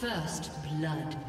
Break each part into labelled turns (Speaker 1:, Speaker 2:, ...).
Speaker 1: First blood.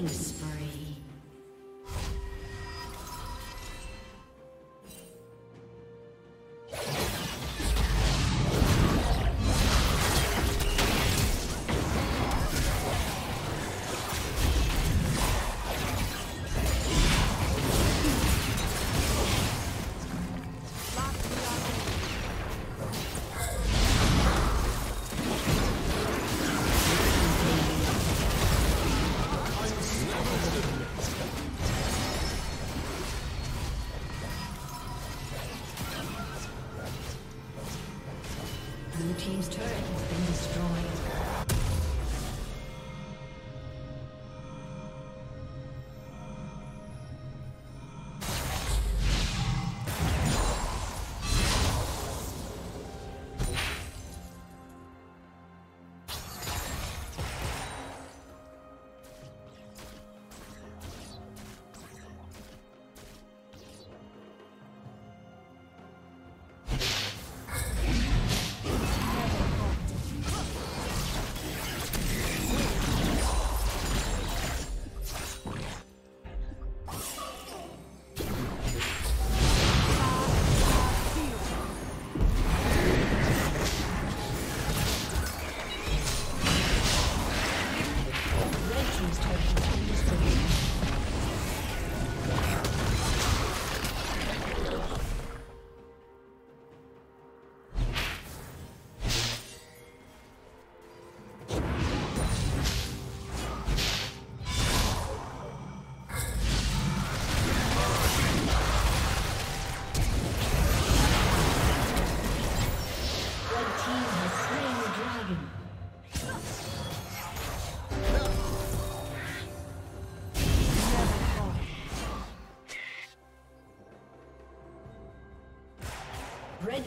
Speaker 1: Killing spree.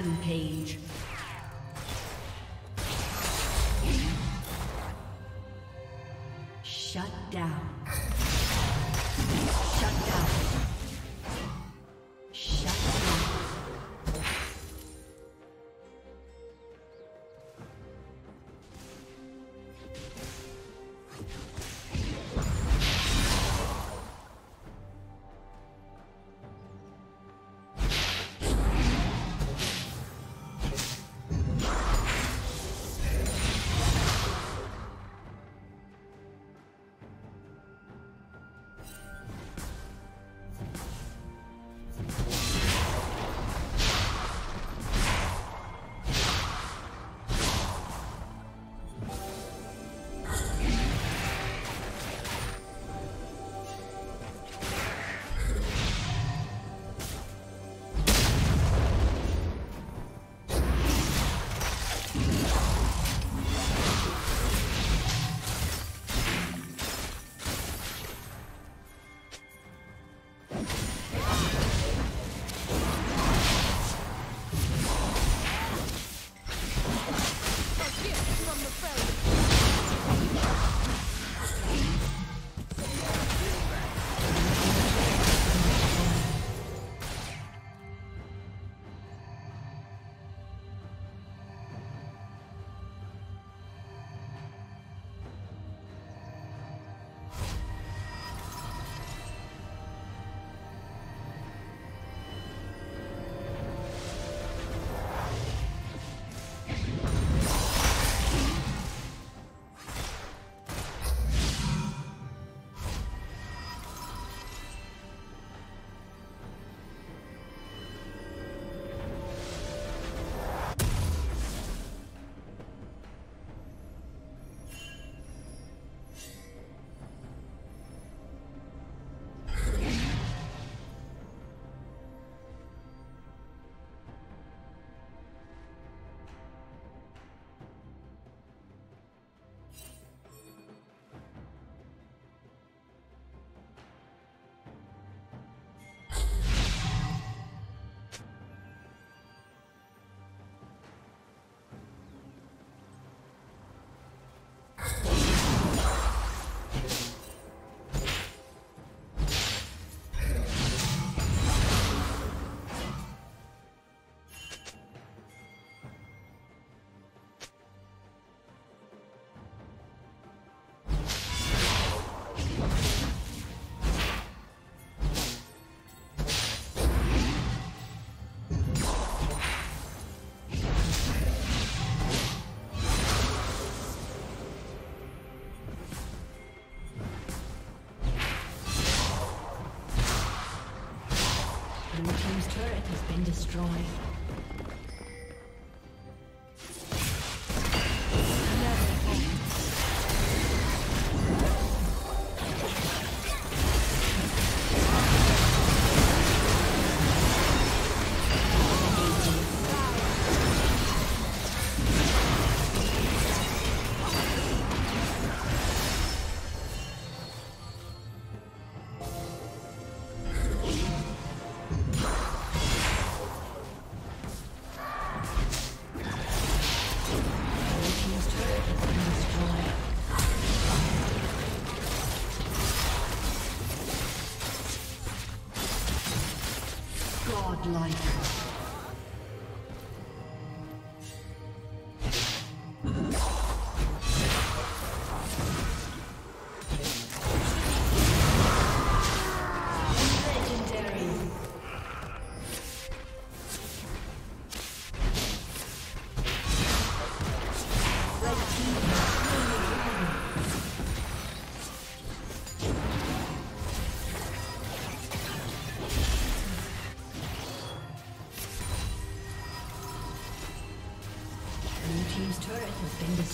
Speaker 1: Rampage. Been destroyed.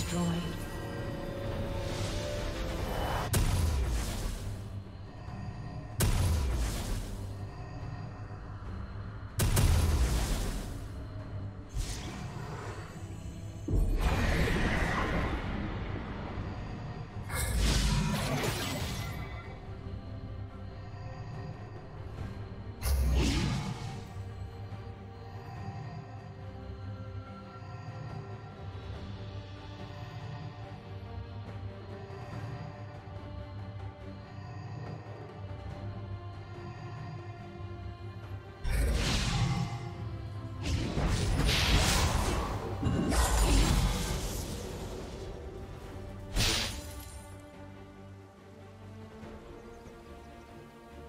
Speaker 1: Destroyed.